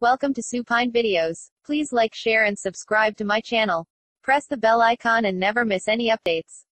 Welcome to Supine Videos. Please like, share and subscribe to my channel. Press the bell icon and never miss any updates.